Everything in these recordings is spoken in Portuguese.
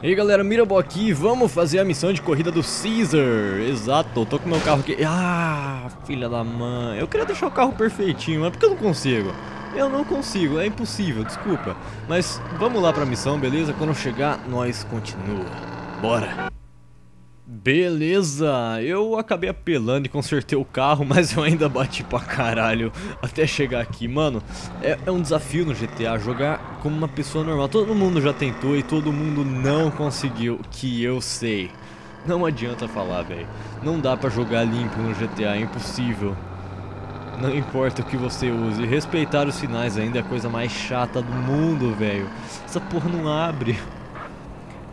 E aí galera, Mirabol aqui, vamos fazer a missão de corrida do Caesar. Exato, tô com meu carro aqui. Ah, filha da mãe Eu queria deixar o carro perfeitinho, mas por que eu não consigo? Eu não consigo, é impossível, desculpa. Mas vamos lá pra missão, beleza? Quando chegar, nós continua. Bora Beleza, eu acabei apelando e consertei o carro, mas eu ainda bati pra caralho até chegar aqui. Mano, é, é, um desafio no GTA jogar como uma pessoa normal. Todo mundo já tentou e todo mundo não conseguiu, que eu sei. Não adianta falar, velho. Não dá pra jogar limpo no GTA, é impossível. Não importa o que você use, respeitar os sinais ainda é a coisa mais chata do mundo, velho. Essa porra não abre.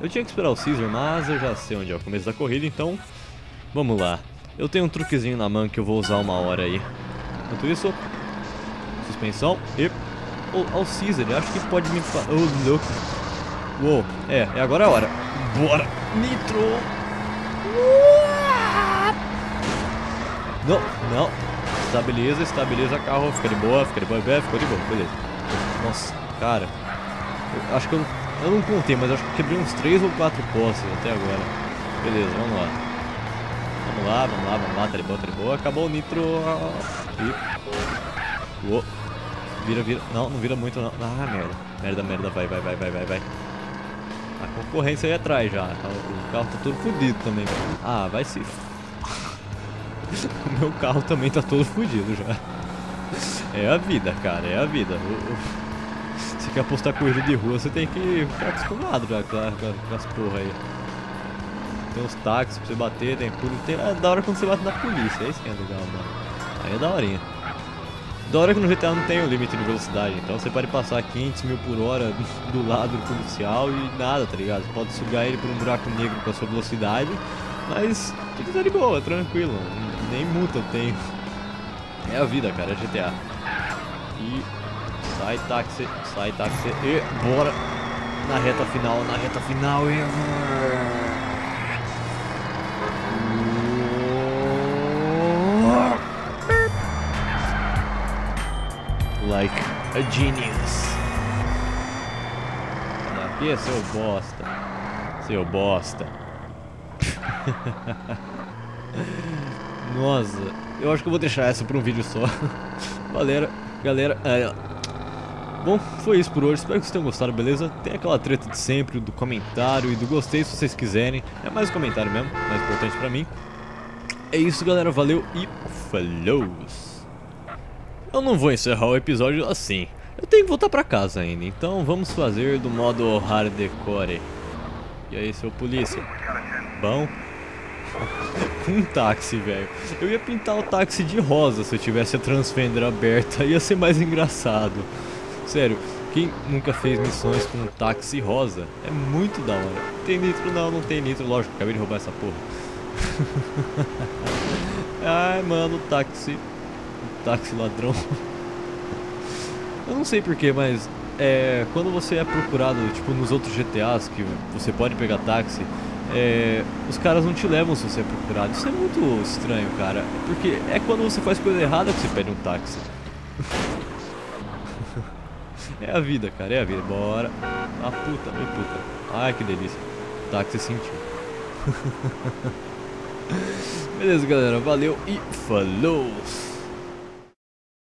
Eu tinha que esperar o Caesar, mas eu já sei onde é o começo da corrida, então vamos lá. Eu tenho um truquezinho na mão que eu vou usar uma hora aí. Enquanto isso, suspensão e... Oh, o Caesar, acho que pode me... Oh, louco. Uou, é, é agora a hora. Bora! Nitro! Não, não. Estabiliza, estabiliza carro. Fica de boa, fica de boa. É, ficou de boa, beleza. Nossa, cara. Eu acho que eu eu não contei, mas acho que quebrei uns 3 ou 4 postes até agora. Beleza, vamos lá. Vamos lá, vamos lá, vamos lá, tá tá de boa. Acabou o nitro. Uou. Vira, vira. Não, não vira muito não. Ah, merda. Merda, merda, vai, vai, vai, vai, vai, vai. A concorrência aí atrás já. O carro tá todo fodido também. Ah, vai se... o meu carro também tá todo fodido já. É a vida, cara, é a vida. Você quer apostar corrida de rua, você tem que ficar acostumado já com, com as porra aí. Tem uns táxis pra você bater, tem pulo. Tem, é da hora quando você bate na polícia, isso que é legal, mano. Aí é da horinha. Da hora que no GTA não tem o limite de velocidade, então você pode passar 500 mil por hora do lado do policial e nada, tá ligado? Você pode sugar ele por um buraco negro com a sua velocidade, mas tudo tá de boa, tranquilo. Nem multa tenho. É a vida, cara, é GTA. E Sai táxi, sai táxi e bora na reta final, na reta final e... Like a genius. Aqui é seu bosta. Seu bosta. Nossa, eu acho que eu vou deixar essa para um vídeo só. Galera, galera, é, Bom, foi isso por hoje, espero que vocês tenham gostado, beleza? Tem aquela treta de sempre, do comentário e do gostei se vocês quiserem. É mais um comentário mesmo, mais importante pra mim. É isso, galera, valeu e falou! Eu não vou encerrar o episódio assim. Eu tenho que voltar pra casa ainda, então vamos fazer do modo hardcore. E aí, seu polícia? Bom? um táxi, velho. Eu ia pintar o táxi de rosa se eu tivesse a transfender aberta, ia ser mais engraçado. Sério, quem nunca fez missões com um táxi rosa? É muito da hora. Tem nitro? Não, não tem nitro, lógico, acabei de roubar essa porra. Ai, mano, táxi. Táxi ladrão. Eu não sei porquê, mas é, quando você é procurado, tipo nos outros GTAs, que você pode pegar táxi, é, os caras não te levam se você é procurado. Isso é muito estranho, cara. Porque é quando você faz coisa errada que você pede um táxi. É a vida, cara, é a vida. Bora. Ah, puta, oi puta. Ai, que delícia. Tá, que você sentiu. Beleza, galera. Valeu e falou!